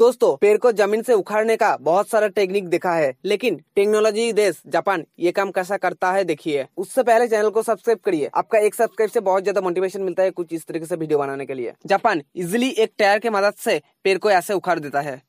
दोस्तों, पेड़ को ज़मीन से उखाड़ने का बहुत सारा टेक्निक देखा है, लेकिन टेक्नोलॉजी देश, जापान, ये काम कैसा करता है देखिए। उससे पहले चैनल को सब्सक्राइब करिए। आपका एक सब्सक्राइब से बहुत ज़्यादा मोटिवेशन मिलता है कुछ इस तरीके से वीडियो बनाने के लिए। जापान इजिली एक टायर के मदद से पेड़ को ऐसे उखाड़ देता है।